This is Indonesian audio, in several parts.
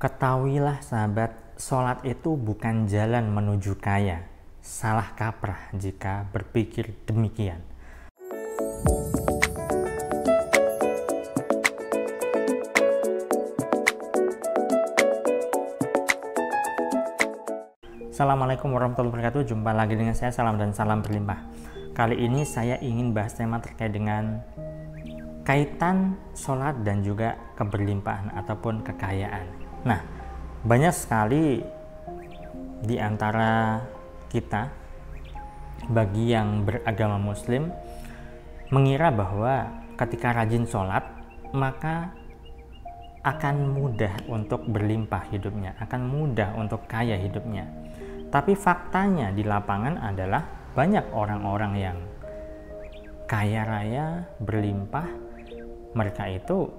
Ketahuilah sahabat, sholat itu bukan jalan menuju kaya. Salah kaprah jika berpikir demikian. Assalamualaikum warahmatullahi wabarakatuh. Jumpa lagi dengan saya, salam dan salam berlimpah. Kali ini saya ingin bahas tema terkait dengan kaitan sholat dan juga keberlimpahan ataupun kekayaan. Nah, banyak sekali di antara kita bagi yang beragama muslim mengira bahwa ketika rajin sholat maka akan mudah untuk berlimpah hidupnya, akan mudah untuk kaya hidupnya. Tapi faktanya di lapangan adalah banyak orang-orang yang kaya raya, berlimpah, mereka itu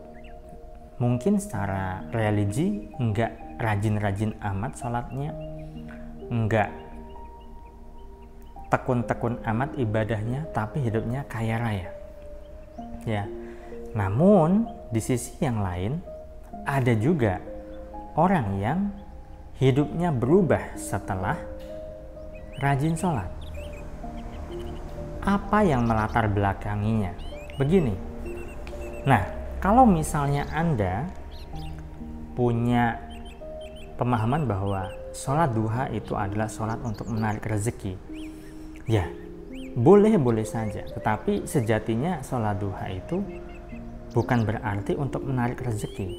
mungkin secara religi nggak rajin-rajin amat sholatnya nggak tekun-tekun amat ibadahnya tapi hidupnya kaya raya. Ya. Namun di sisi yang lain ada juga orang yang hidupnya berubah setelah rajin sholat. Apa yang melatar belakanginya? Begini. Nah kalau misalnya Anda punya pemahaman bahwa sholat duha itu adalah sholat untuk menarik rezeki, ya boleh-boleh saja. Tetapi sejatinya sholat duha itu bukan berarti untuk menarik rezeki.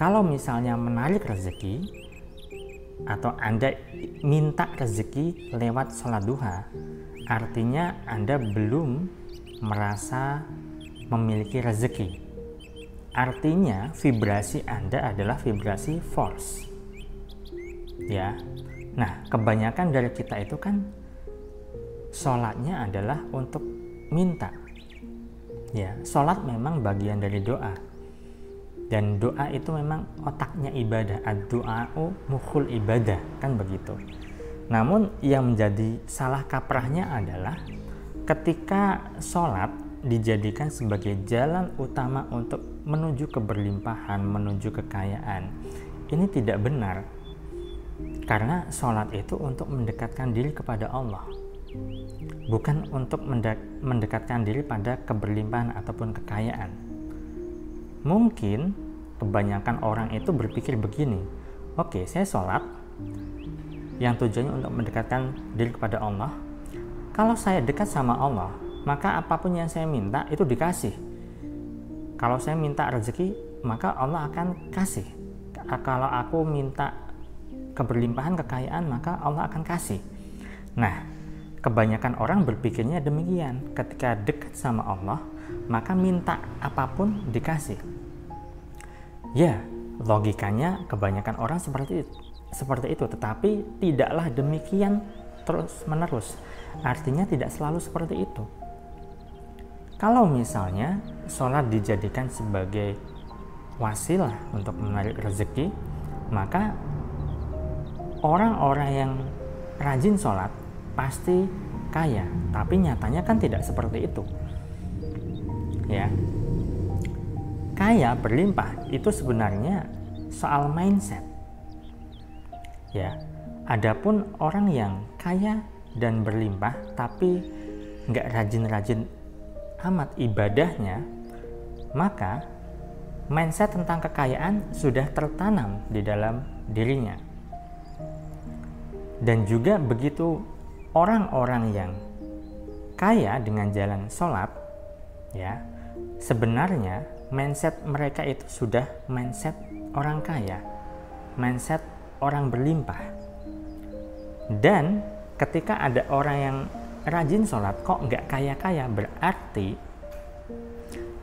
Kalau misalnya menarik rezeki, atau Anda minta rezeki lewat sholat duha, artinya Anda belum merasa memiliki rezeki. Artinya vibrasi Anda adalah vibrasi force. Ya. Nah, kebanyakan dari kita itu kan sholatnya adalah untuk minta. Ya, sholat memang bagian dari doa. Dan doa itu memang otaknya ibadah. Ad-du'a'u mukhul ibadah, kan begitu. Namun yang menjadi salah kaprahnya adalah ketika sholat dijadikan sebagai jalan utama untuk menuju keberlimpahan, menuju kekayaan. Ini tidak benar. Karena sholat itu untuk mendekatkan diri kepada Allah. Bukan untuk mendekatkan diri pada keberlimpahan ataupun kekayaan. Mungkin kebanyakan orang itu berpikir begini, oke okay, saya sholat yang tujuannya untuk mendekatkan diri kepada Allah. Kalau saya dekat sama Allah, maka apa pun yang saya minta itu dikasih. Kalau saya minta rezeki, maka Allah akan kasih. Kalau aku minta keberlimpahan kekayaan, maka Allah akan kasih. Nah, kebanyakan orang berpikirnya demikian. Ketika dekat sama Allah, maka minta apa pun dikasih. Ya, logikanya kebanyakan orang seperti itu, seperti itu, tetapi tidaklah demikian terus-menerus. Artinya tidak selalu seperti itu. Kalau misalnya sholat dijadikan sebagai wasilah untuk menarik rezeki, maka orang-orang yang rajin sholat pasti kaya, tapi nyatanya kan tidak seperti itu. Ya, kaya berlimpah itu sebenarnya soal mindset. Ya, adapun orang yang kaya dan berlimpah tapi nggak rajin-rajin amat ibadahnya, maka mindset tentang kekayaan sudah tertanam di dalam dirinya. Dan juga begitu orang-orang yang kaya dengan jalan sholat, ya, sebenarnya mindset mereka itu sudah mindset orang kaya, mindset orang berlimpah. Dan ketika ada orang yang rajin sholat kok nggak kaya-kaya? Berarti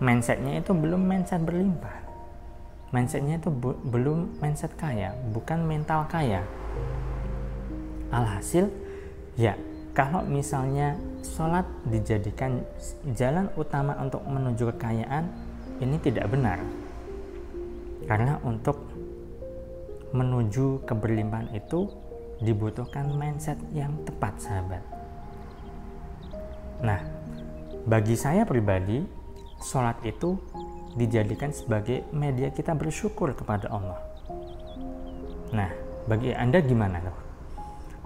mindsetnya itu belum mindset berlimpah. Mindsetnya itu belum mindset kaya bukan mental kaya. Alhasil ya kalau misalnya sholat dijadikan jalan utama untuk menuju kekayaan ini tidak benar. Karena untuk menuju keberlimpahan itu dibutuhkan mindset yang tepat sahabat Nah, bagi saya pribadi, sholat itu dijadikan sebagai media kita bersyukur kepada Allah. Nah, bagi Anda gimana tuh?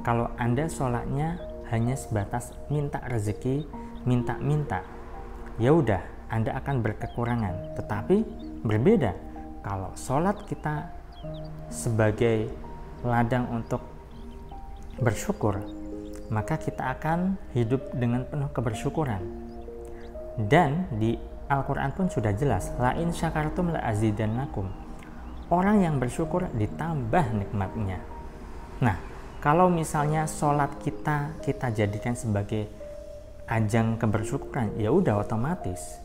Kalau Anda sholatnya hanya sebatas minta rezeki, minta-minta, ya udah Anda akan berkekurangan. Tetapi berbeda kalau sholat kita sebagai ladang untuk bersyukur, maka kita akan hidup dengan penuh kebersyukuran. Dan di Al-Quran pun sudah jelas, lain syakartum la azidannakum. Orang yang bersyukur ditambah nikmatnya. Nah, kalau misalnya sholat kita kita jadikan sebagai ajang kebersyukuran, ya udah otomatis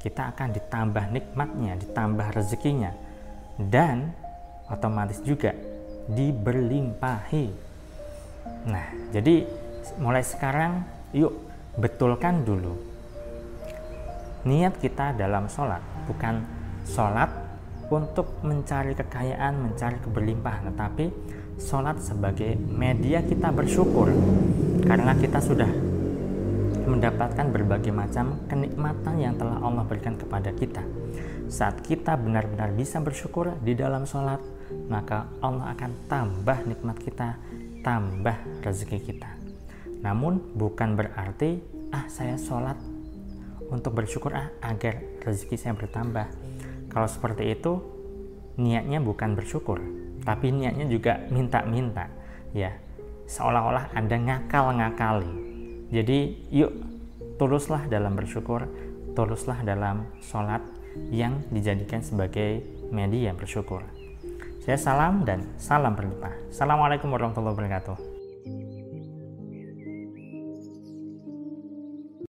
kita akan ditambah nikmatnya, ditambah rezekinya, dan otomatis juga diberlimpahi. Nah, jadi mulai sekarang yuk betulkan dulu niat kita dalam sholat, bukan sholat untuk mencari kekayaan, mencari keberlimpahan, tetapi sholat sebagai media kita bersyukur karena kita sudah mendapatkan berbagai macam kenikmatan yang telah Allah berikan kepada kita. Saat kita benar-benar bisa bersyukur di dalam sholat, maka Allah akan tambah nikmat kita, tambah rezeki kita. Namun bukan berarti, ah saya sholat untuk bersyukur ah agar rezeki saya bertambah. Kalau seperti itu, niatnya bukan bersyukur, tapi niatnya juga minta-minta, ya. Seolah-olah Anda ngakal-ngakali. Jadi, yuk tuluslah dalam bersyukur, tuluslah dalam sholat yang dijadikan sebagai media bersyukur. Saya salam dan salam berlimpah. Assalamualaikum warahmatullahi wabarakatuh.